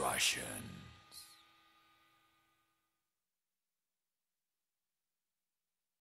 Russian.